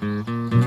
Bye.